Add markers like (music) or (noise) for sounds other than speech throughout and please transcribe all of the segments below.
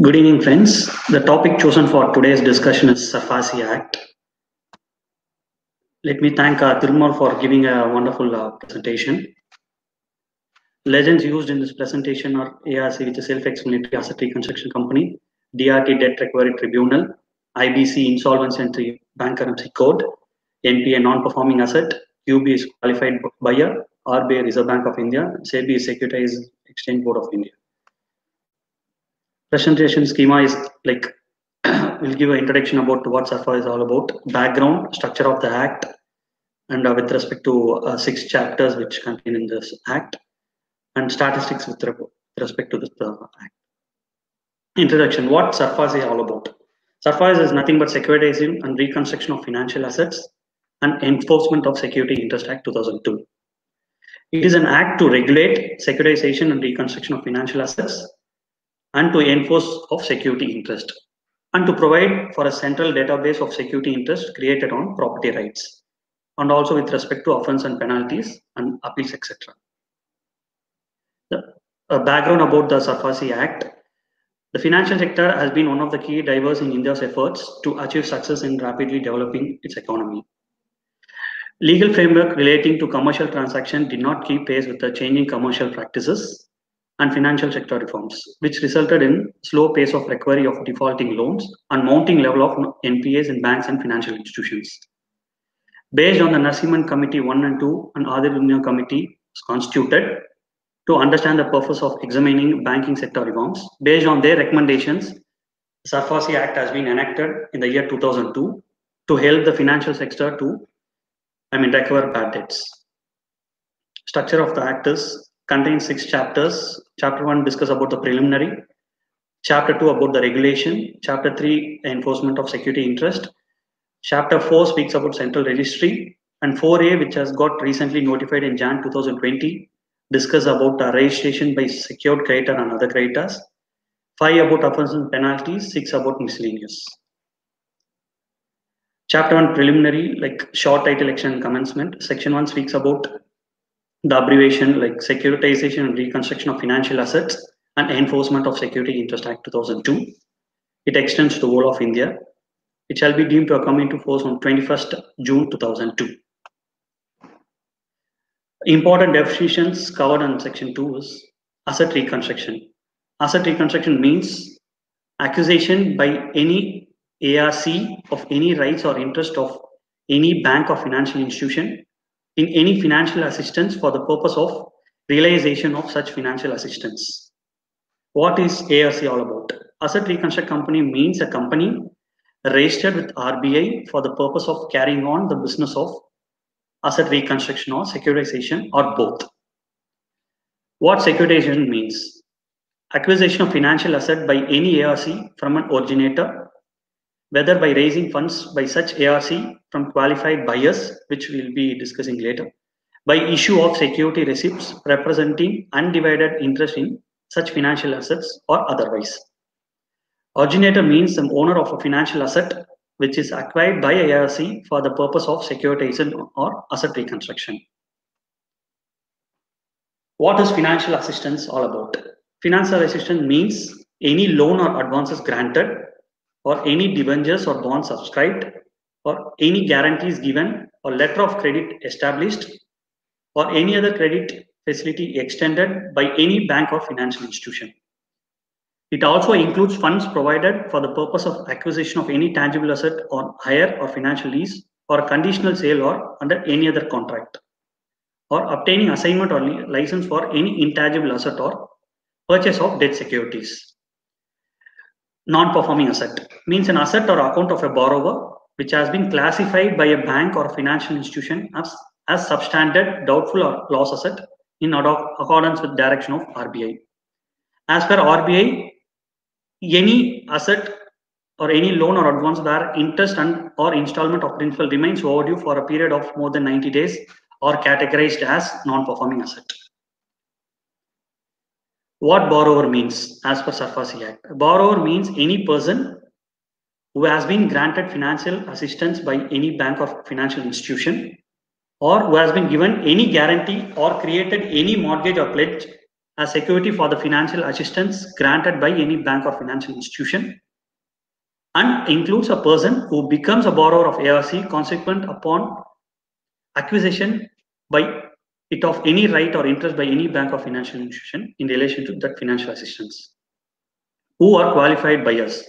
Good evening, friends. The topic chosen for today's discussion is SARFAESI Act. Let me thank uh, Tirumar for giving a wonderful uh, presentation. Legends used in this presentation are ARC, which is Self-Explanatory Asset Reconstruction Company, DRT Debt Recovery Tribunal, IBC Insolvency and Bankruptcy Code, NPA Non-Performing Asset, QB is Qualified Buyer, RBI Reserve Bank of India, SEBI is Securitized Exchange Board of India presentation schema is like (clears throat) we'll give an introduction about what SARFAESI is all about, background, structure of the act, and uh, with respect to uh, six chapters which contain in this act, and statistics with respect to this uh, act. Introduction: What SARFAESI is all about? SARFAESI is nothing but securitization and reconstruction of financial assets and enforcement of Security Interest Act 2002. It is an act to regulate securitization and reconstruction of financial assets and to enforce of security interest and to provide for a central database of security interest created on property rights and also with respect to offense and penalties and appeals etc. The background about the SARFAESI Act. The financial sector has been one of the key drivers in India's efforts to achieve success in rapidly developing its economy. Legal framework relating to commercial transaction did not keep pace with the changing commercial practices and financial sector reforms, which resulted in slow pace of recovery of defaulting loans and mounting level of NPAs in banks and financial institutions. Based on the Narasimhan Committee 1 and 2 and Aditya Committee constituted to understand the purpose of examining banking sector reforms, based on their recommendations, the SARFAESI Act has been enacted in the year 2002 to help the financial sector to, I mean, recover bad debts. Structure of the Act is contains six chapters. Chapter one discuss about the preliminary. Chapter two about the regulation. Chapter three enforcement of security interest. Chapter four speaks about central registry. And 4A, which has got recently notified in Jan 2020, discuss about the registration by secured creditor and other creditors. Five about offense and penalties. Six about miscellaneous. Chapter one preliminary, like short title action commencement. Section one speaks about the abbreviation like securitization and reconstruction of financial assets and enforcement of security interest act 2002 it extends to the whole of india. It shall be deemed to have come into force on 21st june 2002 important definitions covered in section 2 is asset reconstruction. Asset reconstruction means accusation by any arc of any rights or interest of any bank or financial institution in any financial assistance for the purpose of realization of such financial assistance. What is ARC all about? Asset Reconstruct Company means a company registered with RBI for the purpose of carrying on the business of asset reconstruction or securitization or both. What securitization means? Acquisition of financial asset by any ARC from an originator whether by raising funds by such ARC from qualified buyers, which we'll be discussing later, by issue of security receipts representing undivided interest in such financial assets or otherwise. Originator means the owner of a financial asset which is acquired by ARC for the purpose of securitization or asset reconstruction. What is financial assistance all about? Financial assistance means any loan or advances granted or any debentures or bonds subscribed or any guarantees given or letter of credit established or any other credit facility extended by any bank or financial institution. It also includes funds provided for the purpose of acquisition of any tangible asset on hire or financial lease or conditional sale or under any other contract or obtaining assignment or license for any intangible asset or purchase of debt securities non-performing asset means an asset or account of a borrower which has been classified by a bank or financial institution as, as substandard, doubtful or loss asset in accordance with direction of RBI. As per RBI, any asset or any loan or advance where interest and or installment of principal remains overdue for a period of more than 90 days or categorized as non-performing asset. What borrower means as per SARFAESI Act? Borrower means any person who has been granted financial assistance by any bank or financial institution or who has been given any guarantee or created any mortgage or pledge as security for the financial assistance granted by any bank or financial institution and includes a person who becomes a borrower of ARC consequent upon acquisition by it of any right or interest by any bank or financial institution in relation to that financial assistance. Who are qualified buyers?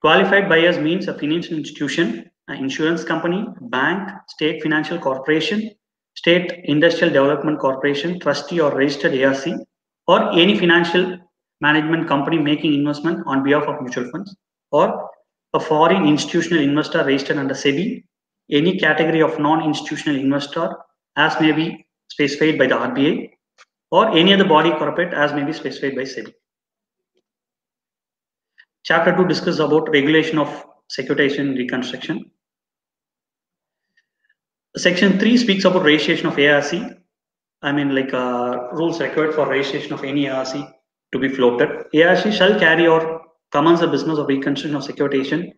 Qualified buyers means a financial institution, an insurance company, bank, state financial corporation, state industrial development corporation, trustee or registered ARC, or any financial management company making investment on behalf of mutual funds, or a foreign institutional investor registered under SEBI, any category of non-institutional investor as may be specified by the RBI, or any other body corporate as may be specified by SEBI. Chapter 2 discusses about regulation of securitization reconstruction. Section 3 speaks about registration of ARC. I mean, like uh, rules required for registration of any ARC to be floated. ARC shall carry or commence the business of reconstruction of securitization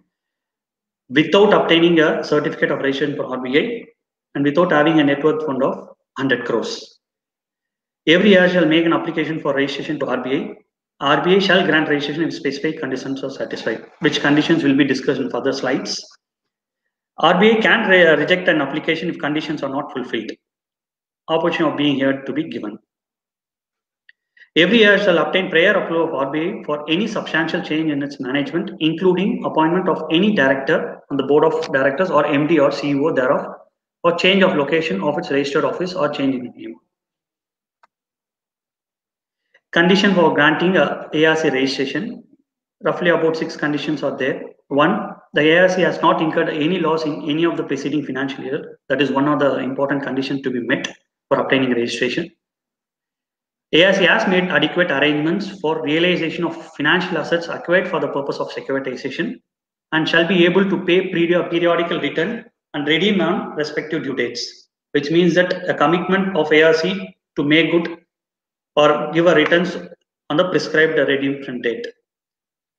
without obtaining a certificate of registration for RBI and without having a net worth fund of 100 crores. Every year shall make an application for registration to RBI. RBI shall grant registration if specific conditions are satisfied, which conditions will be discussed in further slides. RBI can re reject an application if conditions are not fulfilled. Opportunity of being here to be given. Every year shall obtain prior approval of RBI for any substantial change in its management, including appointment of any director on the board of directors or MD or CEO thereof, or change of location of its registered office or change in name. Condition for granting a ARC registration, roughly about six conditions are there. One, the ARC has not incurred any loss in any of the preceding financial year. That is one of the important conditions to be met for obtaining registration. ARC has made adequate arrangements for realization of financial assets acquired for the purpose of securitization and shall be able to pay periodical return and redeem on respective due dates, which means that a commitment of ARC to make good or give a returns on the prescribed redemption date.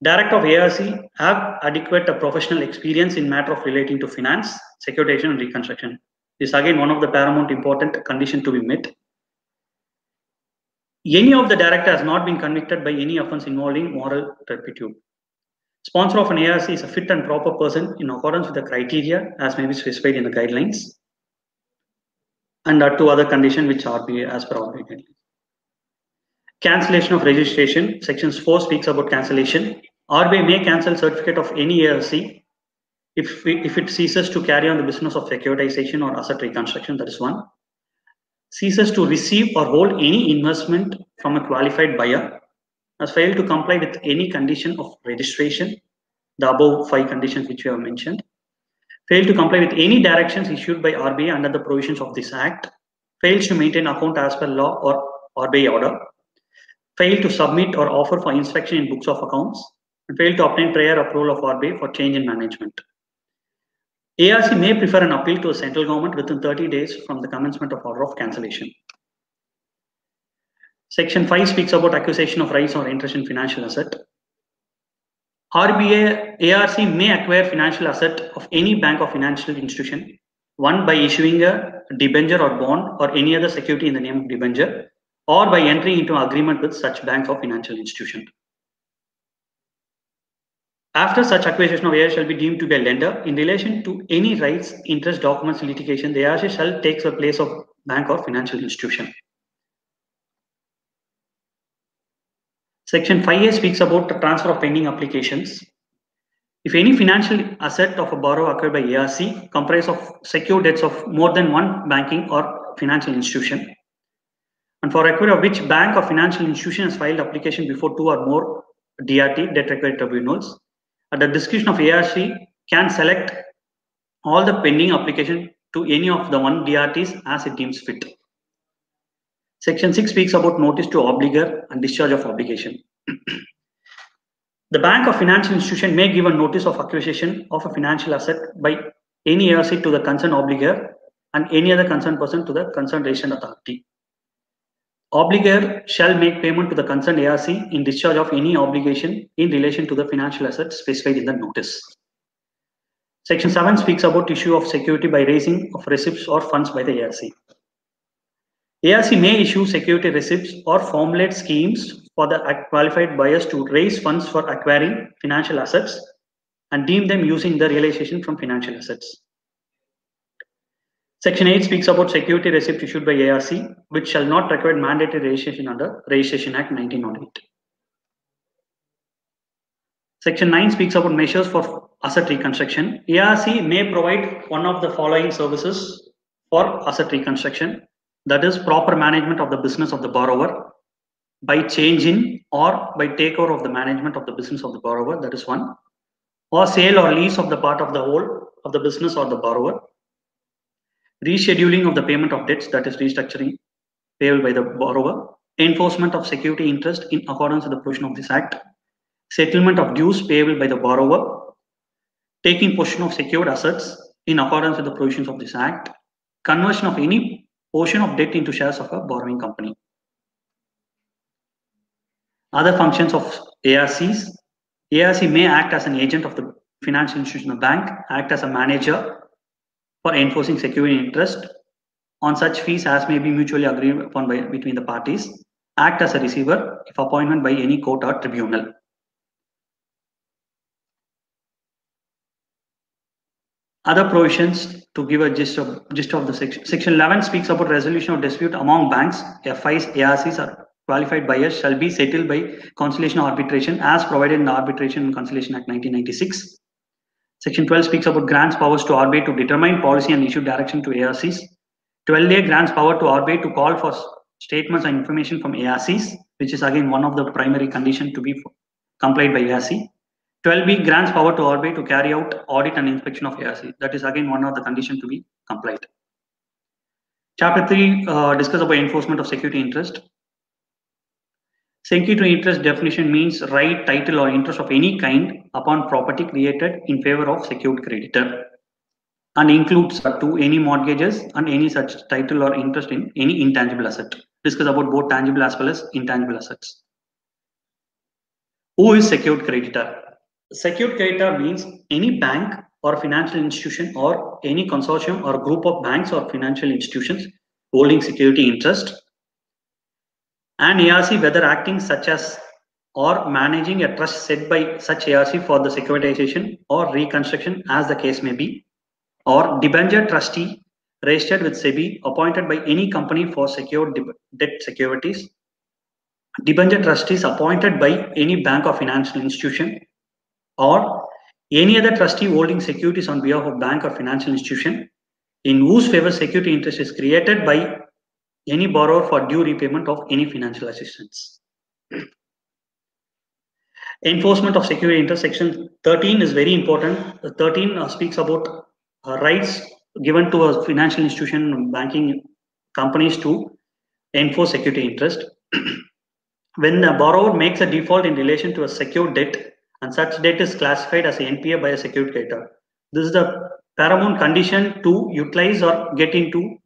Director of ARC have adequate professional experience in matter of relating to finance, securitization, and reconstruction. This is again one of the paramount important condition to be met. Any of the director has not been convicted by any offense involving moral turpitude. Sponsor of an ARC is a fit and proper person in accordance with the criteria as may be specified in the guidelines. And are two other conditions which are as per RBI guidelines. Cancellation of registration. Sections 4 speaks about cancellation. RBI may cancel certificate of any ARC if, if it ceases to carry on the business of securitization or asset reconstruction. That is one. Ceases to receive or hold any investment from a qualified buyer. Has failed to comply with any condition of registration. The above five conditions which we have mentioned. Failed to comply with any directions issued by RBI under the provisions of this Act. Fails to maintain account as per law or RBI order failed to submit or offer for inspection in books of accounts, and fail to obtain prior approval of RBI for change in management. ARC may prefer an appeal to a central government within 30 days from the commencement of order of cancellation. Section 5 speaks about acquisition of rights or interest in financial asset. RBA ARC may acquire financial asset of any bank or financial institution, one by issuing a debenture or bond or any other security in the name of debenture, or by entering into agreement with such bank or financial institution. After such acquisition of ARC shall be deemed to be a lender in relation to any rights, interest, documents, litigation, the ARC shall take the place of bank or financial institution. Section 5A speaks about the transfer of pending applications. If any financial asset of a borrower acquired by ARC comprise of secure debts of more than one banking or financial institution, and for recovery of which bank or financial institution has filed application before two or more DRT, debt recovery tribunals, at the discretion of ARC can select all the pending application to any of the one DRTs as it deems fit. Section 6 speaks about notice to obligor and discharge of obligation. the bank or financial institution may give a notice of acquisition of a financial asset by any ARC to the concerned obligor and any other concerned person to the concerned resident authority. Obligor shall make payment to the concerned ARC in discharge of any obligation in relation to the financial assets specified in the notice. Section 7 speaks about issue of security by raising of receipts or funds by the ARC. ARC may issue security receipts or formulate schemes for the qualified buyers to raise funds for acquiring financial assets and deem them using the realization from financial assets. Section 8 speaks about security receipt issued by ARC, which shall not require mandatory registration under Registration Act 1908. Section 9 speaks about measures for asset reconstruction. ARC may provide one of the following services for asset reconstruction that is proper management of the business of the borrower by change in or by takeover of the management of the business of the borrower that is one. Or sale or lease of the part of the whole of the business or the borrower. Rescheduling of the payment of debts that is restructuring payable by the borrower. Enforcement of security interest in accordance with the provision of this act. Settlement of dues payable by the borrower. Taking possession of secured assets in accordance with the provisions of this act. Conversion of any portion of debt into shares of a borrowing company. Other functions of ARCs ARC may act as an agent of the financial institution or bank, act as a manager for enforcing security interest on such fees as may be mutually agreed upon by, between the parties, act as a receiver if appointment by any court or tribunal. Other provisions to give a gist of, gist of the section. Section 11 speaks about resolution of dispute among banks, FIs, ARCs, or qualified buyers shall be settled by conciliation arbitration as provided in the Arbitration and Conciliation Act 1996. Section 12 speaks about grants powers to RBI to determine policy and issue direction to ARCs. 12A grants power to RBI to call for statements and information from ARCs, which is again one of the primary conditions to be complied by ARC. 12B grants power to RBI to carry out audit and inspection of ARC. That is again one of the conditions to be complied. Chapter 3 uh, discuss about enforcement of security interest. Security interest definition means right, title, or interest of any kind upon property created in favor of secured creditor and includes to any mortgages and any such title or interest in any intangible asset. Discuss about both tangible as well as intangible assets. Who is secured creditor? Secured creditor means any bank or financial institution or any consortium or group of banks or financial institutions holding security interest. And ARC whether acting such as or managing a trust set by such ARC for the securitization or reconstruction as the case may be or debenture trustee registered with SEBI appointed by any company for secured debt securities. Debenture trustees appointed by any bank or financial institution or any other trustee holding securities on behalf of bank or financial institution in whose favor security interest is created by any borrower for due repayment of any financial assistance. Enforcement of security interest section 13 is very important. 13 uh, speaks about uh, rights given to a financial institution, banking companies to enforce security interest. (clears throat) when a borrower makes a default in relation to a secured debt and such debt is classified as NPA by a secured creditor, this is the paramount condition to utilize or get into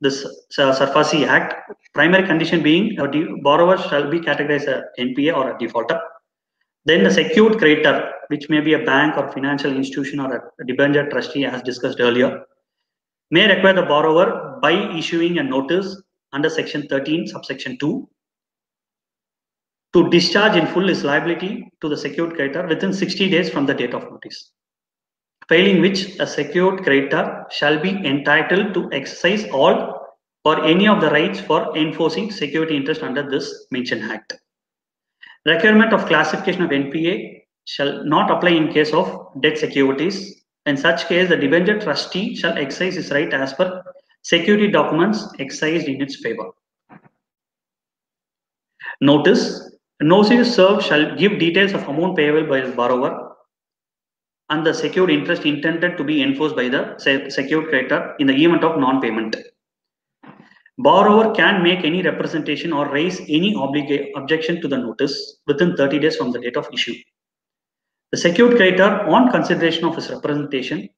this uh, SARFAESI Act, primary condition being a borrower shall be categorized as NPA or a defaulter. Then the secured creditor, which may be a bank or financial institution or a debenture trustee as discussed earlier, may require the borrower by issuing a notice under section 13 subsection 2 to discharge in full his liability to the secured creditor within 60 days from the date of notice failing which a secured creditor shall be entitled to exercise all or any of the rights for enforcing security interest under this mentioned act. Requirement of classification of NPA shall not apply in case of debt securities. In such case, the debenture trustee shall exercise his right as per security documents exercised in its favor. Notice, notice served shall give details of amount payable by the borrower and the secured interest intended to be enforced by the secured creditor in the event of non-payment. Borrower can make any representation or raise any objection to the notice within 30 days from the date of issue. The secured creditor, on consideration of his representation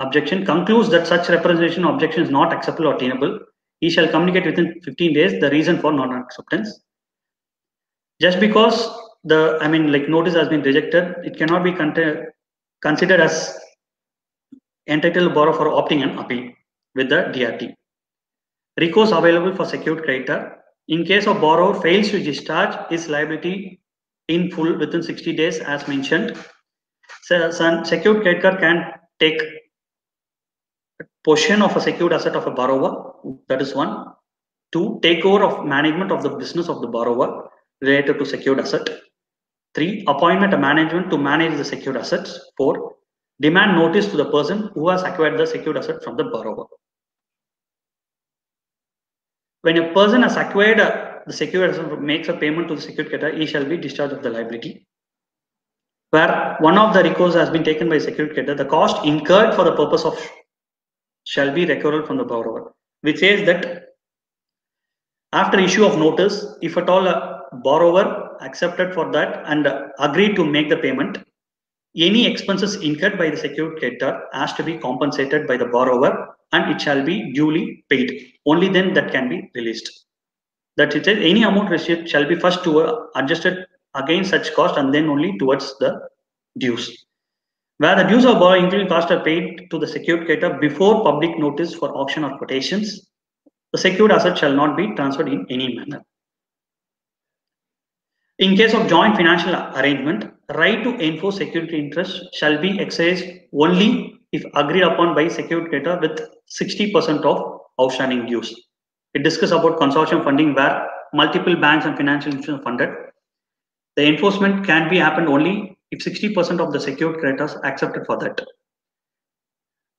objection, concludes that such representation objection is not acceptable or tenable. He shall communicate within 15 days the reason for non-acceptance. Just because the, I mean, like notice has been rejected, it cannot be considered as entitled borrower for opting an appeal with the DRT. recourse available for secured creditor. In case of borrower fails to discharge his liability in full within 60 days, as mentioned, so, secured creditor can take portion of a secured asset of a borrower. That is one. Two, take over of management of the business of the borrower related to secured asset. Three, appointment of management to manage the secured assets. Four, demand notice to the person who has acquired the secured asset from the borrower. When a person has acquired a, the secured asset makes a payment to the secured creditor, he shall be discharged of the liability. Where one of the recourse has been taken by secured creditor, the cost incurred for the purpose of shall be recoverable from the borrower, which says that after issue of notice, if at all a borrower accepted for that and agreed to make the payment, any expenses incurred by the secured creditor has to be compensated by the borrower and it shall be duly paid. Only then that can be released. That it says any amount received shall be first to uh, adjusted against such cost and then only towards the dues. Where the dues of borrowing including cost are paid to the secured creditor before public notice for auction or quotations, the secured asset shall not be transferred in any manner. In case of joint financial arrangement, right to enforce security interest shall be exercised only if agreed upon by secured creditor with 60% of outstanding dues. It discusses about consortium funding where multiple banks and financial institutions funded. The enforcement can be happened only if 60% of the secured creditors accepted for that.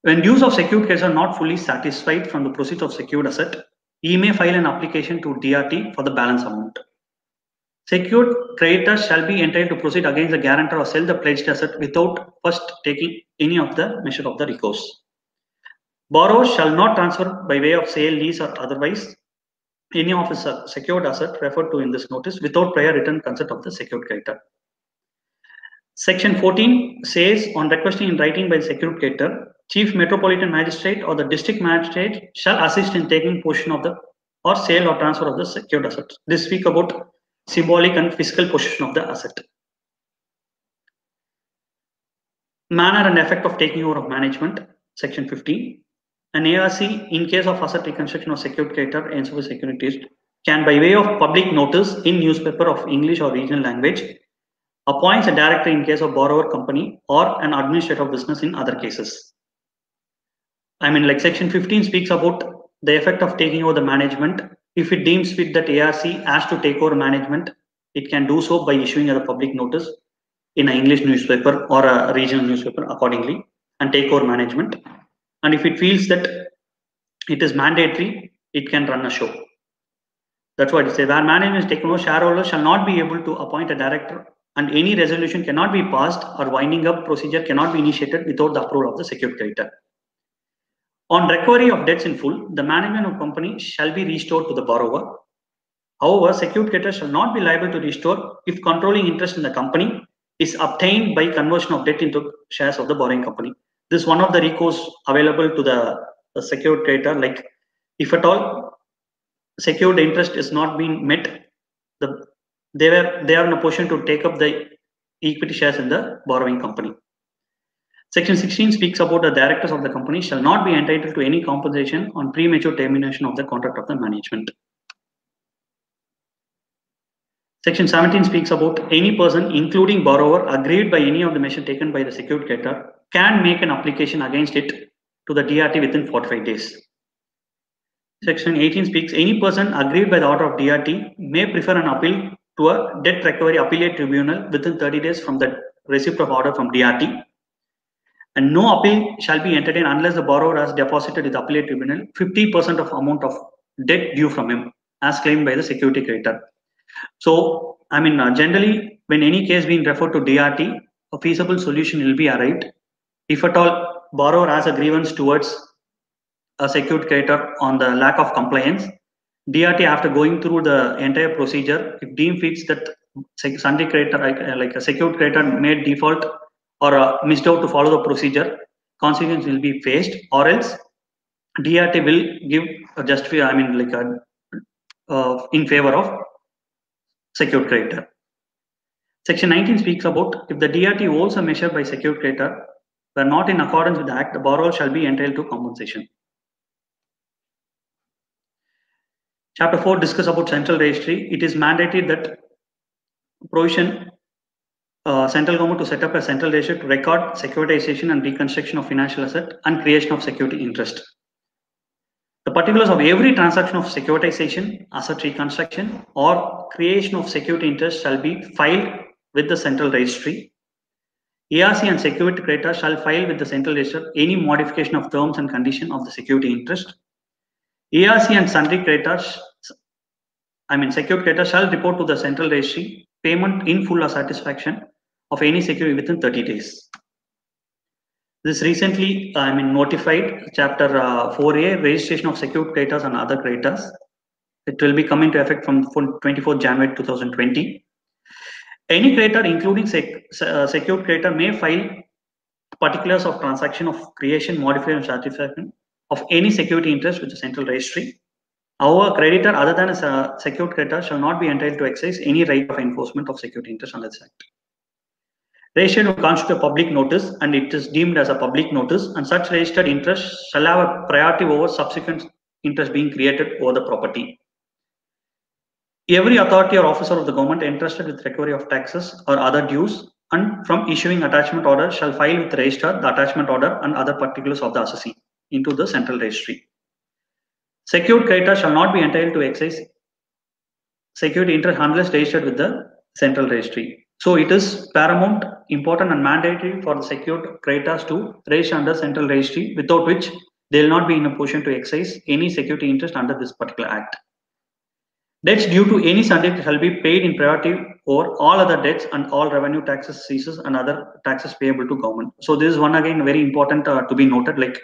When dues of secured creditors are not fully satisfied from the proceeds of secured asset, he may file an application to DRT for the balance amount. Secured creditors shall be entitled to proceed against the guarantor or sell the pledged asset without first taking any of the measure of the recourse. Borrowers shall not transfer by way of sale, lease, or otherwise any of his secured asset referred to in this notice without prior written consent of the secured creditor. Section 14 says on requesting in writing by the secured creditor, Chief Metropolitan Magistrate or the District Magistrate shall assist in taking possession of the or sale or transfer of the secured assets. This speak about symbolic and physical possession of the asset. Manner and effect of taking over of management, section 15. An ARC, in case of asset reconstruction or secured creditor and securities, can by way of public notice in newspaper of English or regional language, appoints a director in case of borrower company or an administrator of business in other cases. I mean, like section 15 speaks about the effect of taking over the management if it deems fit that ARC has to take over management, it can do so by issuing a public notice in an English newspaper or a regional newspaper accordingly and take over management. And if it feels that it is mandatory, it can run a show. That's what it says. Where management is taken over, shareholders shall not be able to appoint a director and any resolution cannot be passed or winding up procedure cannot be initiated without the approval of the creditor. On recovery of debts in full, the management of company shall be restored to the borrower. However, secured creditor shall not be liable to restore if controlling interest in the company is obtained by conversion of debt into shares of the borrowing company. This is one of the recourse available to the, the secured creditor. Like if at all secured interest is not being met, the they were they are in a position to take up the equity shares in the borrowing company. Section 16 speaks about the directors of the company shall not be entitled to any compensation on premature termination of the contract of the management. Section 17 speaks about any person, including borrower, agreed by any of the measures taken by the secured creditor, can make an application against it to the DRT within 45 days. Section 18 speaks any person aggrieved by the order of DRT may prefer an appeal to a debt recovery appellate tribunal within 30 days from the receipt of order from DRT and no appeal shall be entertained unless the borrower has deposited with the appellate tribunal 50% of amount of debt due from him as claimed by the security creditor. So, I mean, uh, generally, when any case being referred to DRT, a feasible solution will be arrived. If at all borrower has a grievance towards a secured creditor on the lack of compliance, DRT after going through the entire procedure, if deemed fits that sundry creditor, like a secured creditor made default or uh, missed out to follow the procedure, consequence will be faced, or else DRT will give a justify. I mean, like a, uh, in favor of secured creditor. Section 19 speaks about if the DRT holds a measure by secured creditor were not in accordance with the act, the borrower shall be entitled to compensation. Chapter 4 discuss about central registry. It is mandated that provision uh, central government to set up a central registry to record securitization and reconstruction of financial asset and creation of security interest. The particulars of every transaction of securitization, asset reconstruction, or creation of security interest shall be filed with the central registry. ARC and security creditors shall file with the central register any modification of terms and condition of the security interest. ARC and sundry creditors, I mean secured creditors shall report to the central registry payment in full or satisfaction of any security within 30 days. This recently, I mean, notified chapter uh, 4A, registration of secured creditors and other creditors. It will be coming to effect from 24 January 2020. Any creditor, including sec uh, secured creditor, may file particulars of transaction of creation, modification, satisfaction of any security interest with the central registry. However, creditor other than a secured creditor shall not be entitled to exercise any right of enforcement of security interest under this act. Registration will constitute a public notice and it is deemed as a public notice and such registered interest shall have a priority over subsequent interest being created over the property. Every authority or officer of the government entrusted with recovery of taxes or other dues and from issuing attachment order shall file with the registrar the attachment order and other particulars of the assessee into the central registry. Secured creditor shall not be entitled to exercise security interest unless registered with the central registry. So it is paramount, important and mandatory for the secured creditors to register under central registry without which they will not be in a position to exercise any security interest under this particular act. Debts due to any subject shall be paid in priority over all other debts and all revenue taxes, ceases and other taxes payable to government. So this is one again very important uh, to be noted like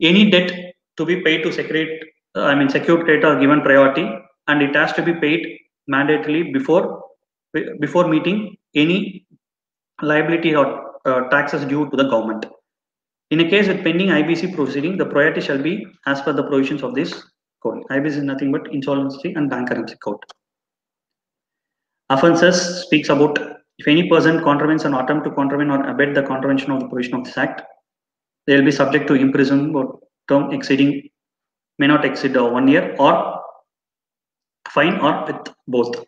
any debt to be paid to security, uh, I mean secured creditor given priority and it has to be paid mandatorily before before meeting any liability or uh, taxes due to the government. In a case with pending IBC proceeding, the priority shall be as per the provisions of this code. IBC is nothing but insolvency and bankruptcy code. Offences speaks about if any person contravenes an attempt to contravene or abet the contravention of the provision of this act, they will be subject to imprisonment term exceeding may not exceed one year or fine or with both.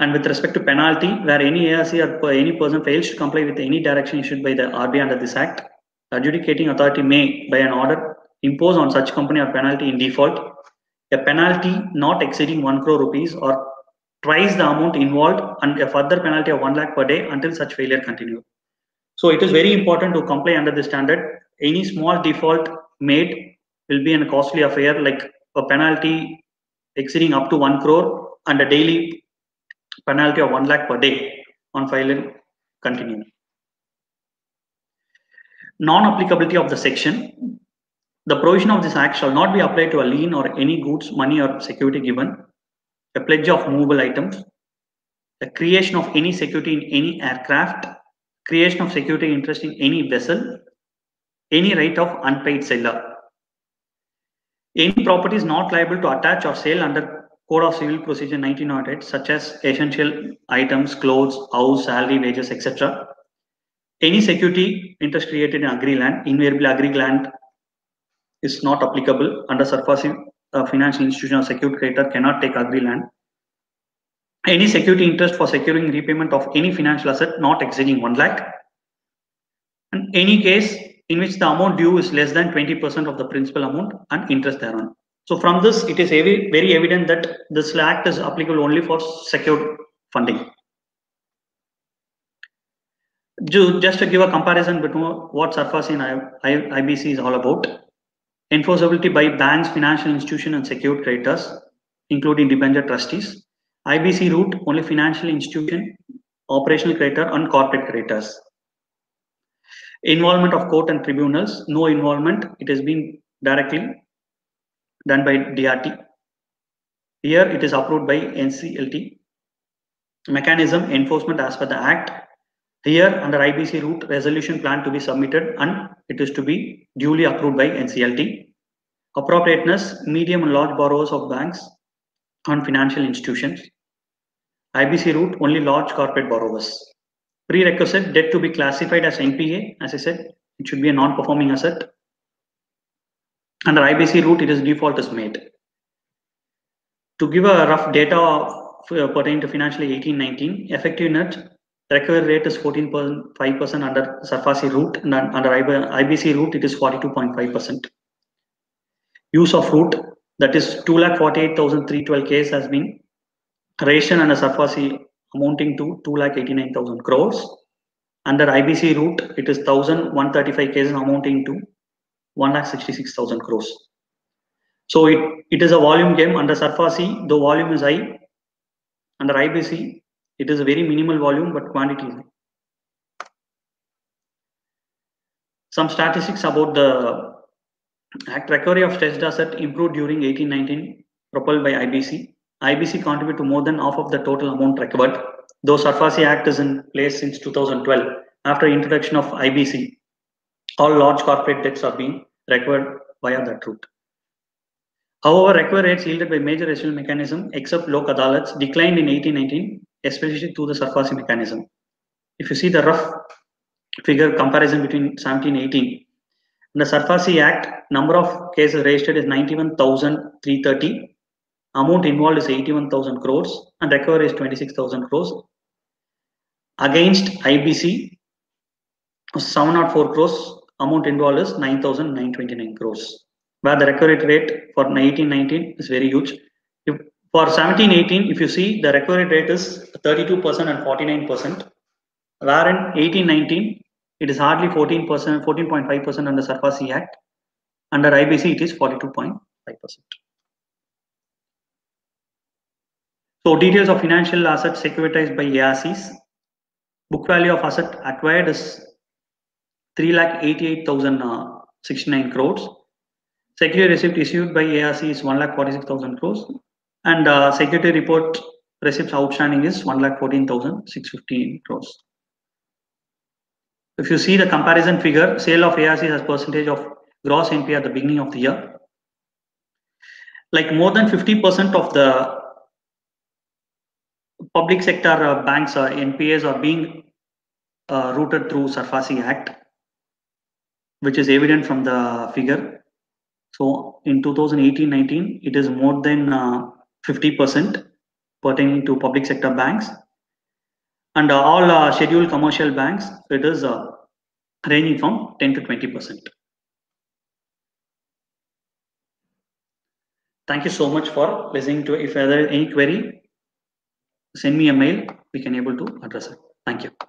And with respect to penalty, where any ARC or any person fails to comply with any direction issued by the RBI under this act, adjudicating authority may, by an order, impose on such company a penalty in default, a penalty not exceeding 1 crore rupees or twice the amount involved and a further penalty of 1 lakh per day until such failure continues. So it is very important to comply under the standard. Any small default made will be a costly affair like a penalty exceeding up to 1 crore and a daily penalty of 1 lakh per day on filing continue. Non-applicability of the section. The provision of this act shall not be applied to a lien or any goods, money or security given, a pledge of movable items, the creation of any security in any aircraft, creation of security interest in any vessel, any right of unpaid seller. Any property is not liable to attach or sell under Code of Civil Procedure 1908, such as essential items, clothes, house, salary, wages, etc. Any security interest created in agri land, invariably agri land is not applicable under SARFAESI uh, financial institution or secured creditor cannot take agri land. Any security interest for securing repayment of any financial asset not exceeding 1 lakh. And any case in which the amount due is less than 20% of the principal amount and interest thereon. So from this, it is very, evident that this act is applicable only for secured funding. Just to give a comparison between what SARFAESI and IBC is all about, enforceability by banks, financial institutions, and secured creditors, including debenture trustees. IBC route only financial institution, operational creditor, and corporate creditors. Involvement of court and tribunals, no involvement. It has been directly done by DRT. Here it is approved by NCLT. Mechanism enforcement as per the Act. Here under IBC route resolution plan to be submitted and it is to be duly approved by NCLT. Appropriateness medium and large borrowers of banks and financial institutions. IBC route only large corporate borrowers. Prerequisite debt to be classified as NPA. As I said, it should be a non-performing asset under IBC route, it is default is made. To give a rough data uh, pertaining to financially 1819, effective net recovery rate is 14.5% under SARFAESI route and under IBC route it is 42.5%. Use of route that is 2,48,312 case has been ration under SARFAESI amounting to 2,89,000 crores. Under IBC route it is 1,135 cases amounting to 1,66,000 crores. So it, it is a volume game under SARFAESI, the volume is high. Under IBC, it is a very minimal volume, but quantity is high. Some statistics about the Act recovery of stressed asset improved during 1819, propelled by IBC. IBC contributed to more than half of the total amount recovered. Though SARFAESI Act is in place since 2012, after introduction of IBC, all large corporate debts are being recovered via that route. However, recovery rates yielded by major residual mechanism, except Lok Adalats, declined in 1819, especially through the SARFAESI mechanism. If you see the rough figure comparison between 17 18, in the SARFAESI Act, number of cases registered is 91,330, amount involved is 81,000 crores, and recovery is 26,000 crores. Against IBC, 704 crores, amount involved is 9,929 crores where the recovery rate for 1819 is very huge. If, for 1718, if you see the recovery rate is 32% and 49%, where in 1819 it is hardly 14%, 14.5% under SARFAESI Act. Under IBC, it is 42.5%. So details of financial assets securitized by ARCs. Book value of asset acquired is 3,88,069 crores Security receipt issued by ARC is 1,46,000 crores and uh, security report receipts outstanding is 1,14,615 crores. If you see the comparison figure, sale of ARC as percentage of gross NPA at the beginning of the year, like more than 50% of the public sector uh, banks or NPAs are being uh, routed through SARFAESI Act, which is evident from the figure. So in 2018-19, it is more than 50% uh, pertaining to public sector banks. And uh, all uh, scheduled commercial banks, it is ranging from 10 to 20%. Thank you so much for listening to. If there is any query, send me a mail. We can able to address it. Thank you.